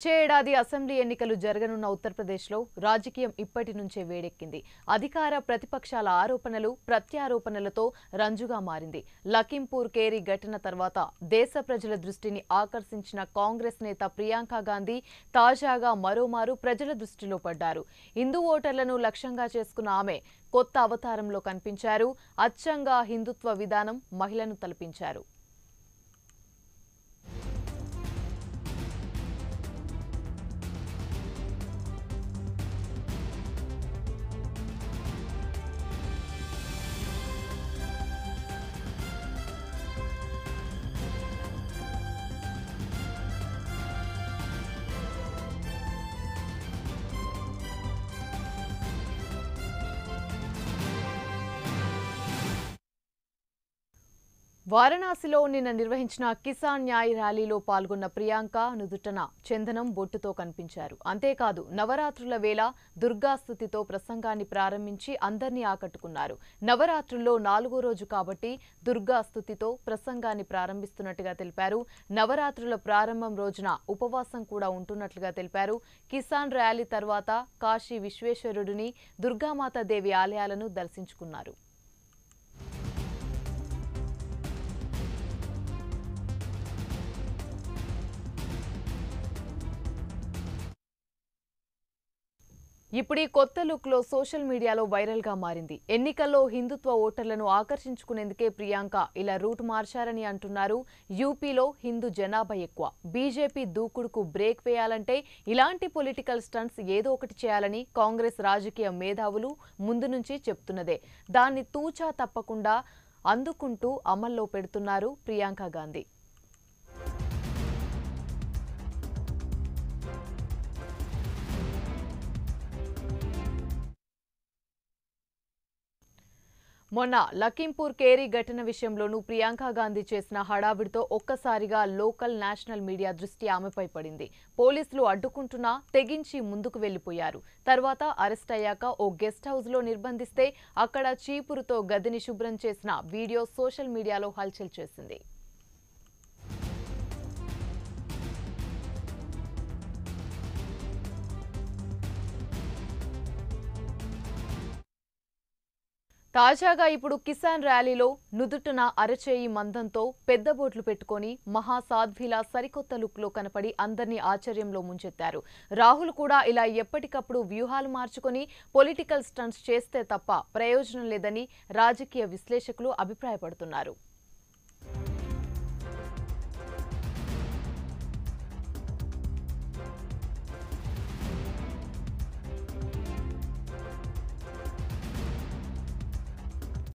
వచ్చే ఏడాది అసెంబ్లీ ఎన్నికలు జరగనున్న ఉత్తరప్రదేశ్లో రాజకీయం ఇప్పటి నుంచే వేడెక్కింది. అధికార ప్రతిపక్షాల ఆరోపణలు ప్రత్యారోపణలతో రంజుగా మారింది. లఖింపూర్ కేరీ ఘటన తర్వాత దేశ ప్రజల దృష్టిని ఆకర్షించిన కాంగ్రెస్ నేత ప్రియాంక గాంధీ తాజాగా మరోమారు ప్రజల దృష్టిలో పడ్డారు. హిందూ ఓటర్లను లక్ష్యంగా చేసుకున్న ఆమె కొత్త అవతారంలో కనిపించారు. అచ్చంగా హిందుత్వ విధానం మహిళను తలపించారు. వారణాసిలో నిన్న నిర్వహించిన కిసాన్ న్యాయ్ ర్యాలీలో పాల్గొన్న ప్రియాంక నుదుటన చందనం బొట్టుతో కనిపించారు. అంతేకాదు నవరాత్రుల వేళ దుర్గాస్థుతితో ప్రసంగాన్ని ప్రారంభించి అందర్నీ ఆకట్టుకున్నారు. నవరాత్రుల్లో నాలుగో రోజు కాబట్టి దుర్గాస్థుతితో ప్రసంగాన్ని ప్రారంభిస్తున్నట్టుగా తెలిపారు. నవరాత్రుల ప్రారంభం రోజున ఉపవాసం కూడా ఉంటున్నట్లుగా తెలిపారు. కిసాన్ ర్యాలీ తర్వాత కాశీ విశ్వేశ్వరుడిని దుర్గామాత దేవి ఆలయాలను దర్శించుకున్నారు. ఇప్పుడు ఈ కొత్త లుక్లో సోషల్ మీడియాలో వైరల్గా మారింది. ఎన్నికల్లో హిందుత్వ ఓటర్లను ఆకర్షించుకునేందుకే ప్రియాంక ఇలా రూట్ మార్చారని అంటున్నారు. యూపీలో హిందూ జనాభా ఎక్కువ. బీజేపీ దూకుడుకు బ్రేక్ వేయాలంటే ఇలాంటి పొలిటికల్ స్టంట్స్ ఏదో ఒకటి చేయాలని కాంగ్రెస్ రాజకీయ మేధావులు ముందు నుంచి చెప్తున్నదే. దాన్ని తూచా తప్పకుండా అందుకుంటూ అమల్లో పెడుతున్నారు ప్రియాంక గాంధీ. మొన్న లఖింపూర్ కేరీ ఘటన విషయంలోనూ ప్రియాంక గాంధీ చేసిన హడావిడితో ఒక్కసారిగా లోకల్ నేషనల్ మీడియా దృష్టి ఆమెపై పడింది. పోలీసులు అడ్డుకుంటున్నా తెగించి ముందుకు వెళ్ళిపోయారు తర్వాత అరెస్ట్ అయ్యాక ఓ గెస్ట్ హౌస్లో నిర్బంధిస్తే అక్కడ చీపురుతో గదిని శుభ్రం చేసిన వీడియో సోషల్ మీడియాలో హల్చల్ చేసింది. తాజాగా ఇప్పుడు కిసాన్ ర్యాలీలో నుదుటున అరచేయి మందంతో పెద్ద బోట్లు పెట్టుకొని మహాసాధ్విలా సరికొత్త లుక్లో కనపడి అందరినీ ఆశ్చర్యంలో ముంచెత్తారు. రాహుల్ కూడా ఇలా ఎప్పటికప్పుడు వ్యూహాలు మార్చుకొని పొలిటికల్ స్టంట్స్ చేస్తే తప్ప ప్రయోజనం లేదని రాజకీయ విశ్లేషకులు అభిప్రాయపడుతున్నారు.